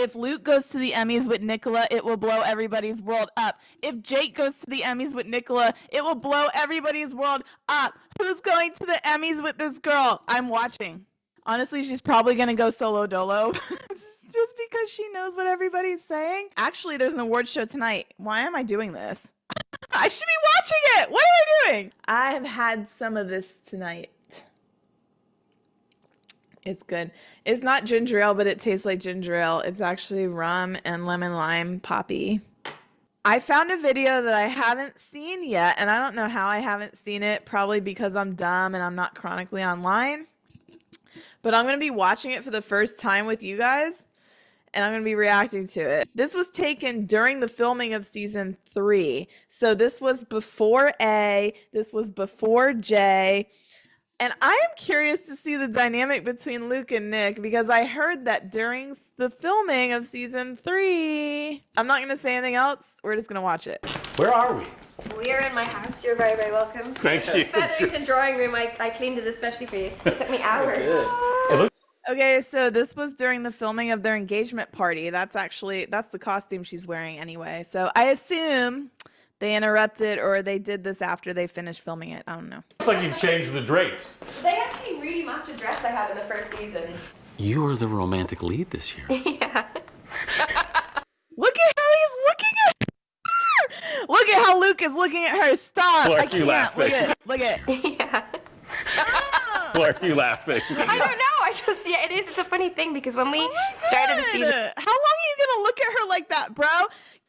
If Luke goes to the Emmys with Nicola, it will blow everybody's world up. If Jake goes to the Emmys with Nicola, it will blow everybody's world up. Who's going to the Emmys with this girl? I'm watching. Honestly, she's probably going to go solo dolo. Just because she knows what everybody's saying. Actually, there's an award show tonight. Why am I doing this? I should be watching it. What am I doing? I have had some of this tonight. It's good. It's not ginger ale, but it tastes like ginger ale. It's actually rum and lemon lime Poppi. I found a video that I haven't seen yet, and I don't know how I haven't seen it. Probably because I'm dumb and I'm not chronically online. But I'm going to be watching it for the first time with you guys, and I'm going to be reacting to it. This was taken during the filming of season three. So this was before A, this was before J. And I am curious to see the dynamic between Luke and Nick because I heard that during the filming of season three. I'm not going to say anything else. We're just going to watch it. Where are we? We are in my house. You're very, very welcome. Thank you. It's Featherington drawing room. I, I cleaned it especially for you. It took me hours. Okay, so this was during the filming of their engagement party. That's actually that's the costume she's wearing anyway. So I assume they interrupted or they did this after they finished filming it. I don't know. Looks like you've changed the drapes. They actually really match a dress I had in the first season. You are the romantic lead this year. yeah. Look at how he's looking at her. Look at how Luke is looking at her. Stop. Why are I you can't. laughing? Look at look at yeah. Why are you laughing? I don't know. I just, yeah, it is. It's a funny thing because when we oh started the season, How long are you gonna look at her like that, bro?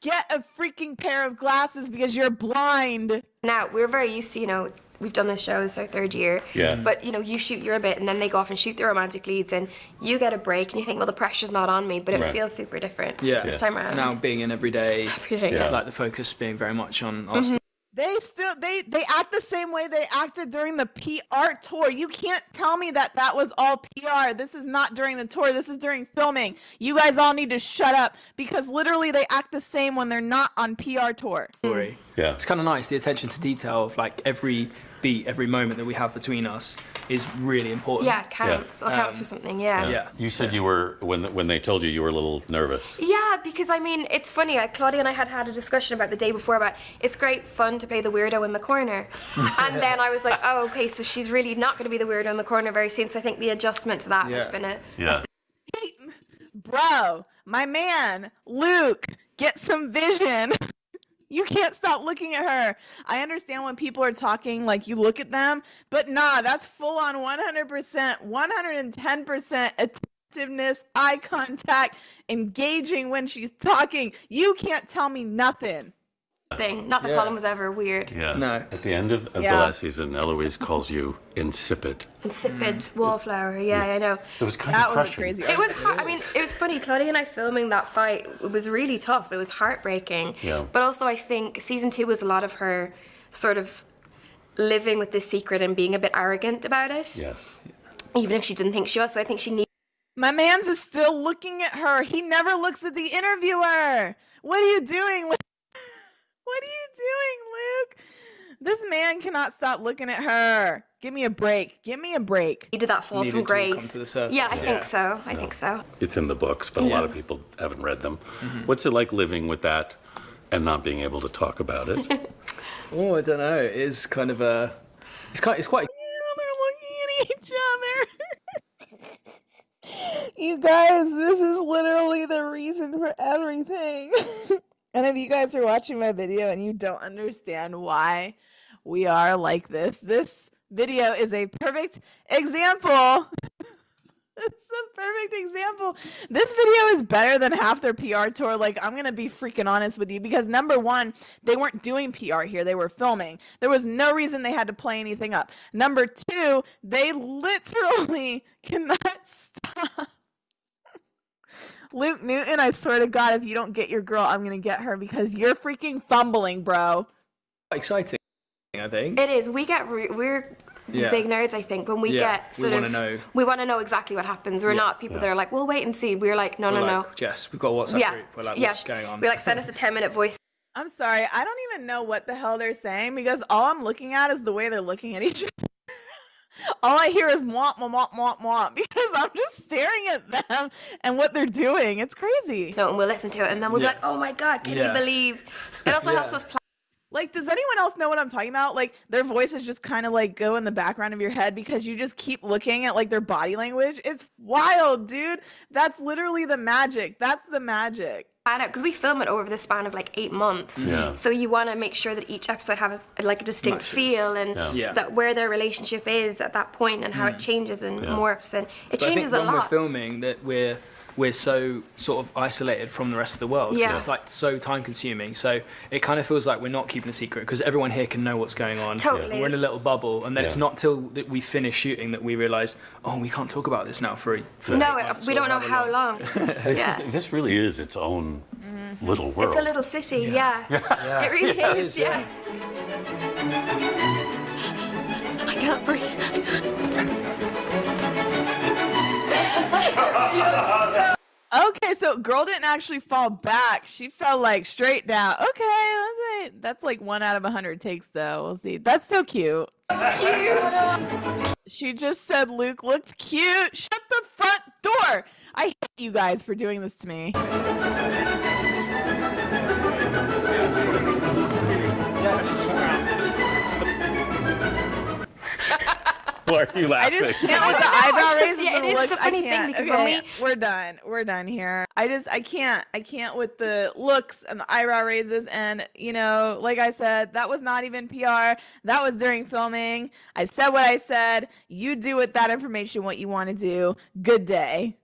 Get a freaking pair of glasses because you're blind. now we're very used to, you know, we've done this show, this is our third year. Yeah. But, you know, you shoot your bit and then they go off and shoot their romantic leads and you get a break and you think, well, the pressure's not on me, but it Right. feels super different Yeah. this time around. Now being in every day, Every day, Yeah. yeah. like the focus being very much on us. They still they they act the same way they acted during the PR tour. You can't tell me that that was all PR. This is not during the tour. This is during filming. You guys all need to shut up because literally they act the same when they're not on PR tour. story. Yeah. It's kind of nice. The attention to detail of like every beat, every moment that we have between us is really important. Yeah, it counts. Or counts for something, yeah. Yeah. You said you were when when they told you you were a little nervous. Yeah, because I mean, it's funny. Uh, Claudia and I had had a discussion about the day before about it's great fun to play the weirdo in the corner, and then I was like, oh, okay, so she's really not going to be the weirdo in the corner very soon. So I think the adjustment to that has been it. Yeah. Bro, my man, Luke, get some vision. You can't stop looking at her. I understand when people are talking, like you look at them, but nah, that's full on 100%, 110% attentiveness, eye contact, engaging when she's talking. You can't tell me nothing. Thing. Not that Yeah. Colin was ever weird. Yeah. No. At the end of, of Yeah. the last season, Eloise calls you insipid. Insipid mm. wallflower. Yeah, I know. It was kind That of was a crushing. crazy. It was. Hard. I mean, it was funny. Claudia and I filming that fight. It was really tough. It was heartbreaking. Yeah. But also, I think season two was a lot of her sort of living with this secret and being a bit arrogant about it. Yes. Even if she didn't think she was. So I think she needed. My man's is still looking at her. He never looks at the interviewer. What are you doing? What what are you doing, Luke? This man cannot stop looking at her. Give me a break. Give me a break. He did that fall Needed from to come grace. to the surface. yeah, I Yeah. think so. I think so. It's in the books, but a lot of people haven't read them. Mm-hmm. What's it like living with that and not being able to talk about it? Oh, I don't know. It is kind of a. It's quite. It's quite. They're looking at each other. you guys, this is literally the reason for everything. and if you guys are watching my video and you don't understand why we are like this, this video is a perfect example. it's a perfect example. This video is better than half their PR tour. Like, I'm going to be freaking honest with you because number one, they weren't doing PR here, they were filming. There was no reason they had to play anything up. Number two, they literally cannot stop. Luke Newton, I swear to God, if you don't get your girl, I'm going to get her because you're freaking fumbling, bro. exciting. I think. It is. We get. Re- we're Yeah. big nerds. I think when we Yeah, get we sort wanna of. know. We want to know exactly what happens. We're not people that are like, we'll wait and see. We're like, no, We're no, like, no. Yes, we've got a WhatsApp yeah. group. We're like, yeah. what's going on? We like send us a 10 minute voice I'm sorry. I don't even know what the hell they're saying because all I'm looking at is the way they're looking at each other. All I hear is mwah, mwah, mwah, mwah, mwah because I'm just staring at them and what they're doing. It's crazy. So and we'll listen to it, and then we'll Yeah. be like, "Oh my god, can Yeah. you believe?" It also helps us plan. Like, does anyone else know what I'm talking about? Like, their voices just kind of like go in the background of your head because you just keep looking at like their body language. It's wild, dude. That's literally the magic. That's the magic. Plan out because we film it over the span of like eight months. Yeah. So you want to make sure that each episode has a, like a distinct Matches. feel and Yeah. Yeah. that where their relationship is at that point and how it mm. changes and Yeah. morphs and it But I changes think a when lot. we're filming that we're we're so sort of isolated from the rest of the world. Yeah. It's like so time consuming. So it kind of feels like we're not keeping a secret because everyone here can know what's going on. Totally. We're in a little bubble, and then it's not till that we finish shooting that we realise, oh, we can't talk about this now for, for no, eight it- months we don't know however how long. This, yeah. is, this really is its own little world. It's a little city, yeah. It really Yeah, it is, is, yeah. yeah. I can't breathe. Okay, so girl didn't actually fall back. She fell like straight down. Okay, let's that's like one out of a hundred takes though. We'll see. That's so cute. Cute. She just said Luke looked cute. Shut the front door. I hate you guys for doing this to me. Why are you I just can't with the know, eyebrow it's raises yeah, and it is looks. the funny I thing can't. because okay, when we're done. We're done here. I just I can't. I can't with the looks and the eyebrow raises and you know, like I said, that was not even PR. That was during filming. I said what I said. You do with that information what you want to do. Good day.